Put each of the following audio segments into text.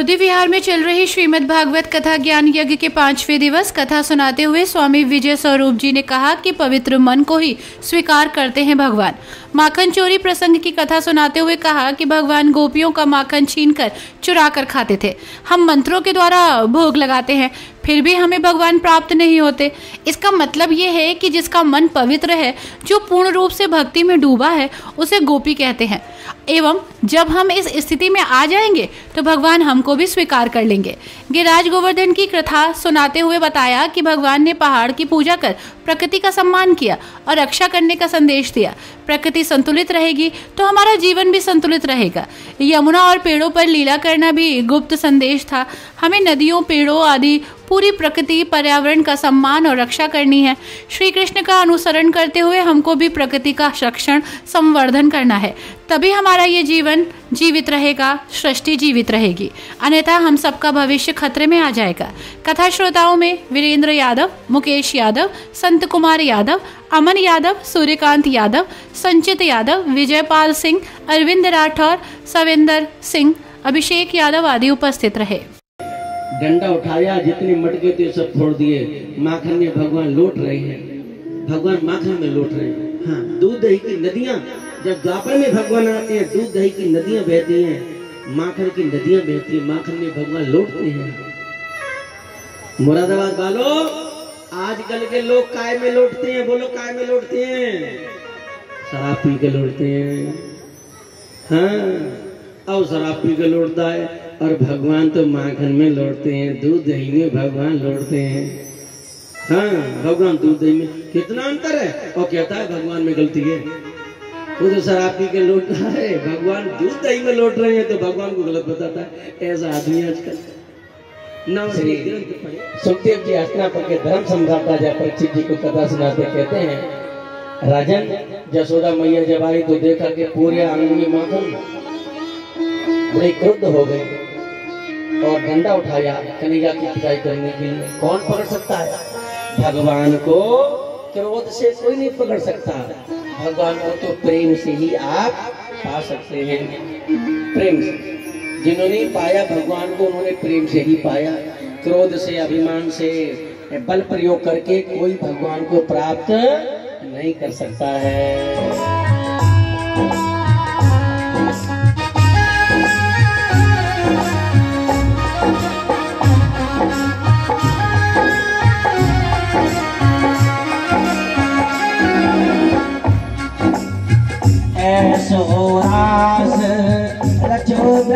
बुद्धि विहार में चल रही श्रीमद् भागवत कथा ज्ञान यज्ञ के पाँचवें दिवस कथा सुनाते हुए स्वामी विजय स्वरूप जी ने कहा कि पवित्र मन को ही स्वीकार करते हैं भगवान। माखन चोरी प्रसंग की कथा सुनाते हुए कहा कि भगवान गोपियों का माखन छीन कर चुरा कर खाते थे। हम मंत्रों के द्वारा भोग लगाते हैं। फिर भी हमें भगवान प्राप्त नहीं होते। इसका मतलब ये है कि जिसका मन पवित्र है, जो पूर्ण रूप से भक्ति में डूबा है, उसे गोपी कहते हैं। एवं जब हम इस स्थिति में आ जाएँगे तो भगवान हमको भी स्वीकार कर लेंगे। गिरिराज गोवर्धन की कथा सुनाते हुए बताया कि भगवान ने पहाड़ की पूजा कर प्रकृति का सम्मान किया और रक्षा करने का संदेश दिया। प्रकृति संतुलित रहेगी तो हमारा जीवन भी संतुलित रहेगा। यमुना और पेड़ों पर लीला करना भी गुप्त संदेश था। हमें नदियों, पेड़ों आदि पूरी प्रकृति, पर्यावरण का सम्मान और रक्षा करनी है। श्री कृष्ण का अनुसरण करते हुए हमको भी प्रकृति का रक्षण, संवर्धन करना है। तभी हमारा ये जीवन जीवित रहेगा, सृष्टि जीवित रहेगी। अन्यथा हम सबका भविष्य खतरे में आ जाएगा। कथा श्रोताओं में वीरेंद्र यादव, मुकेश यादव, संत कुमार यादव, अमन यादव, सूर्यकांत यादव, संचित यादव, विजयपाल सिंह, अरविंद राठौर, सविंदर सिंह, अभिषेक यादव आदि उपस्थित रहे। डंडा उठाया, जितने मटके थे सब फोड़ दिए। माखन में भगवान लौट रहे हैं। भगवान माखन में लौट रहे हैं। हाँ दूध दही की नदियाँ, जब द्वापर में भगवान आते हैं, दूध दही की नदियाँ बहती हैं। माखन की नदियाँ बहती हैं, माखन में भगवान लौटते हैं। मुरादाबाद वालों, आजकल के लोग काय में लौटते हैं? बोलो, काय में लौटते हैं? शराब पी के लौटते हैं। हाँ और शराब पी के लौटता है। और भगवान तो माखन में लौटते हैं दूध दही में भगवान लौटते हैं। हाँ भगवान दूध दही में कितना अंतर है? और कहता है भगवान में गलती है। वो तो शराब पी के लौट रहा है भगवान दूध दही में लौट रहे हैं तो भगवान को गलत बताता है। ऐसा आदमी आजकल। सुखदेव जी हस्तिनापुर के धर्म सम्राट राजा परीक्षित जी को कथा सुनाते कहते हैं राजन जसोदा मैया जब आई तो देखा कि पूरे आँगन में माखन बड़े क्रुद्ध हो गए। और डंडा उठाया, कन्हैया की पिटाई करने के लिए। कौन पकड़ सकता है? भगवान को क्रोध से कोई नहीं पकड़ सकता। भगवान को तो प्रेम से ही आप पा सकते हैं। प्रेम से। जिन्होंने पाया भगवान को, उन्होंने प्रेम से ही पाया। क्रोध से, अभिमान से, बल प्रयोग करके कोई भगवान को प्राप्त नहीं कर सकता है।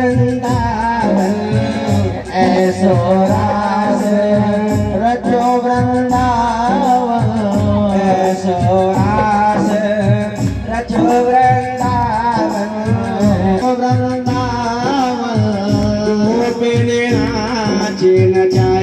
वृंदावन ऐसो रास रचो वृंदावन ऐसो रास रचो वृंदावन वृंदावन गोपिनी नाच नचाई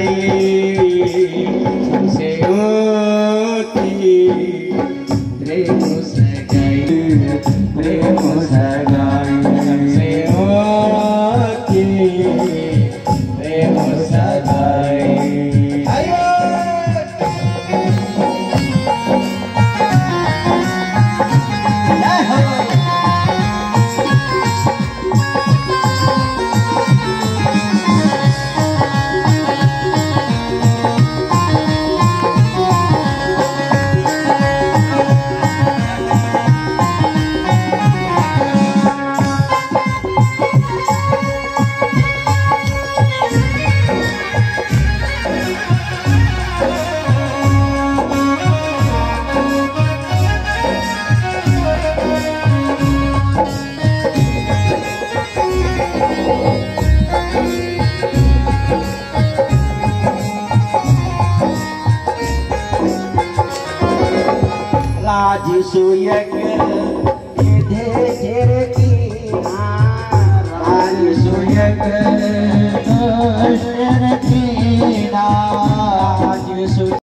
I just.